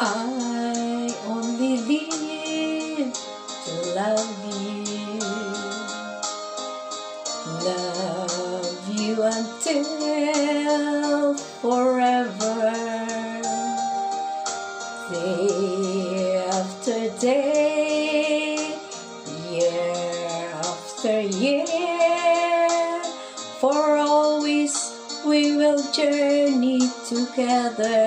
I only live to love you, love you until forever, day after day, year after year, for always we will journey together.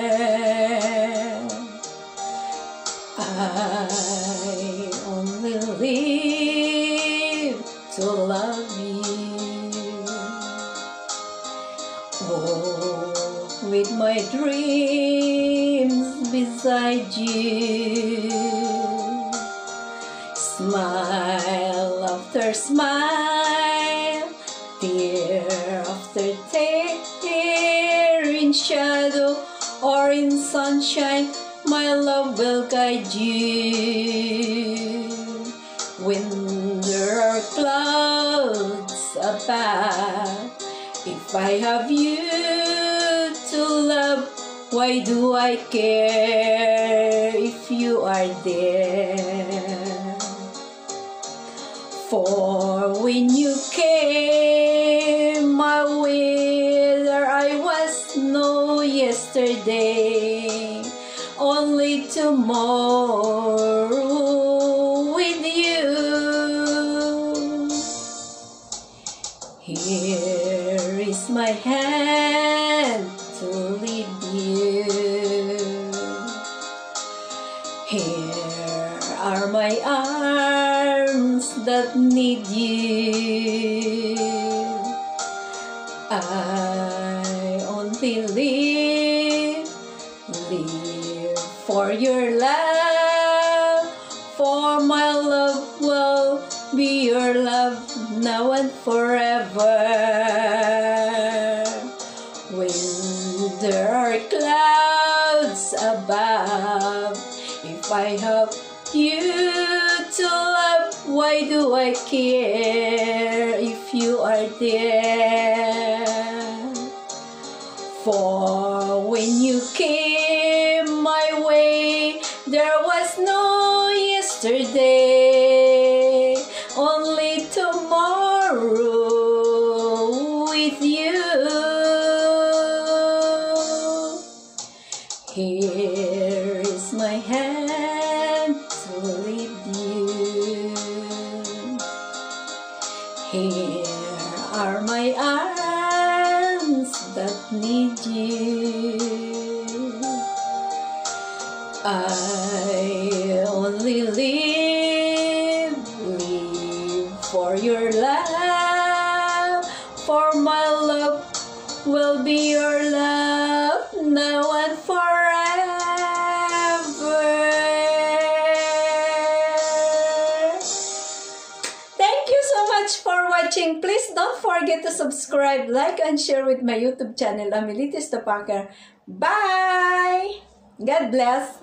Love you. Oh, with my dreams beside you. Smile after smile, tear after tear in shadow or in sunshine my love will guide you. When are clouds above, if I have you to love, why do I care if you are there? For when you came my way, there I was no yesterday only tomorrow my hand to lead you. Here are my arms that need you. I only live, live for your love, for my love will be your love now and forever. I have you to love, why do I care if you are there? For when you came my way, there was no yesterday, only tomorrow with you. Here Here are my arms that need you. I only live, live for your love, for my love will be your love much for watching. Please don't forget to subscribe, like, and share with my YouTube channel, Amelitis the Packer. Bye! God bless!